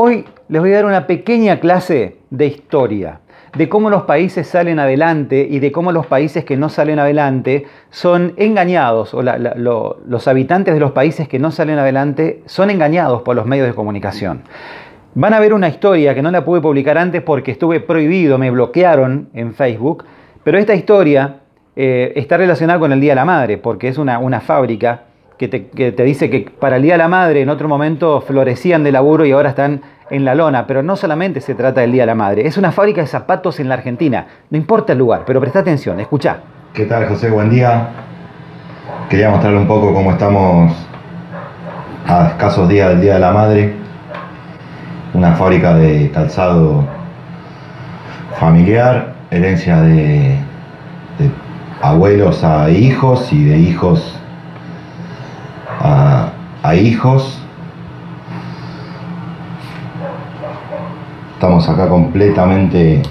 Hoy les voy a dar una pequeña clase de historia, de cómo los países salen adelante y de cómo los países que no salen adelante son engañados, o los habitantes de los países que no salen adelante son engañados por los medios de comunicación. Van a ver una historia que no la pude publicar antes porque estuve prohibido, me bloquearon en Facebook, pero esta historia eh, está relacionada con el Día de la Madre, porque es una, una fábrica que te, dice que para el Día de la Madre en otro momento florecían de laburo y ahora están en la lona, pero no solamente se trata del Día de la Madre, es una fábrica de zapatos en la Argentina, no importa el lugar, pero presta atención, escucha. ¿Qué tal José? Buen día. Quería mostrarle un poco cómo estamos a escasos días del Día de la Madre una fábrica de calzado familiar, herencia de, abuelos a hijos y de hijos hijos. Estamos acá completamente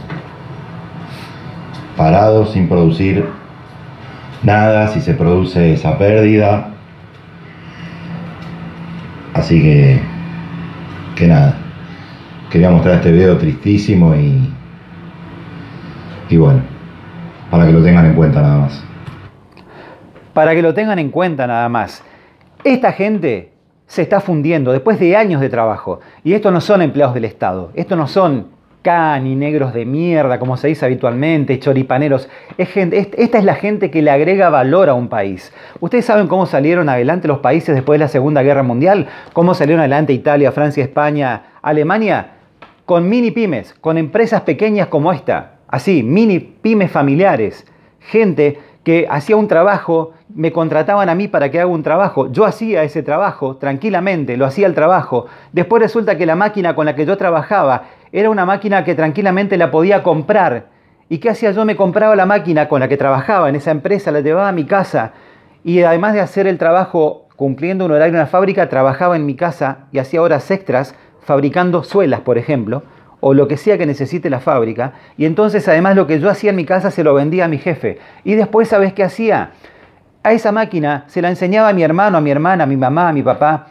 parados sin producir nada, si se produce esa pérdida. Así que, que nada quería mostrar este video tristísimo y, y bueno, para que lo tengan en cuenta nada más. Para que lo tengan en cuenta nada más. Esta gente se está fundiendo después de años de trabajo. Y estos no son empleados del Estado, estos no son cani, negros de mierda, como se dice habitualmente, choripaneros. Es gente, esta es la gente que le agrega valor a un país. ¿Ustedes saben cómo salieron adelante los países después de la Segunda Guerra Mundial? ¿Cómo salieron adelante Italia, Francia, España, Alemania? con mini pymes, con empresas pequeñas como esta, así, mini pymes familiares, gente que hacía un trabajo, me contrataban a mí para que haga un trabajo, yo hacía ese trabajo tranquilamente, lo hacía el trabajo, después resulta que la máquina con la que yo trabajaba era una máquina que tranquilamente la podía comprar. ¿Y qué hacía yo? Me compraba la máquina con la que trabajaba en esa empresa, la llevaba a mi casa y además de hacer el trabajo cumpliendo un horario en la fábrica, trabajaba en mi casa y hacía horas extras fabricando suelas, por ejemplo, o lo que sea que necesite la fábrica, y entonces además lo que yo hacía en mi casa se lo vendía a mi jefe. Y después, ¿sabes qué hacía? A esa máquina se la enseñaba a mi hermano, a mi hermana, a mi mamá, a mi papá,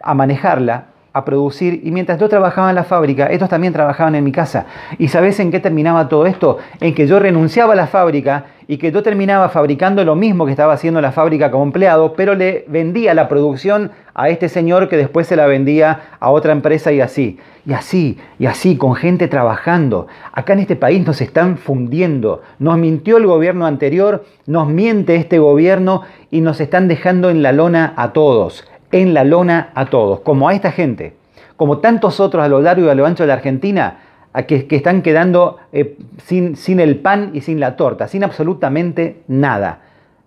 a manejarla, a producir y mientras yo trabajaba en la fábrica, estos también trabajaban en mi casa. ¿Y sabes en qué terminaba todo esto? En que yo renunciaba a la fábrica y que yo terminaba fabricando lo mismo que estaba haciendo la fábrica como empleado, pero le vendía la producción a este señor que después se la vendía a otra empresa y así. Y así, y así, con gente trabajando. Acá en este país nos están fundiendo. Nos mintió el gobierno anterior, nos miente este gobierno y nos están dejando en la lona a todos en la lona a todos, como a esta gente, como tantos otros a lo largo y a lo ancho de la Argentina, a que, están quedando eh, sin, sin el pan y sin la torta, sin absolutamente nada.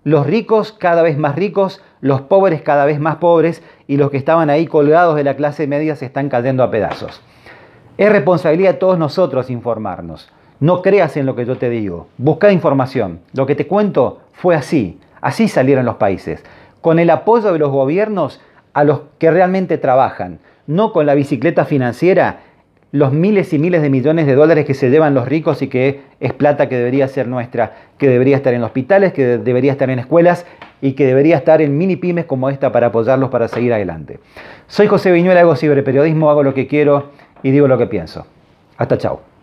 Los ricos cada vez más ricos, los pobres cada vez más pobres y los que estaban ahí colgados de la clase media se están cayendo a pedazos. Es responsabilidad de todos nosotros informarnos. No creas en lo que yo te digo. Busca información. Lo que te cuento fue así. Así salieron los países. Con el apoyo de los gobiernos a los que realmente trabajan, no con la bicicleta financiera, los miles y miles de millones de dólares que se llevan los ricos y que es plata que debería ser nuestra, que debería estar en hospitales, que debería estar en escuelas y que debería estar en mini pymes como esta para apoyarlos para seguir adelante. Soy José Viñuela, hago ciberperiodismo, hago lo que quiero y digo lo que pienso. Hasta chao.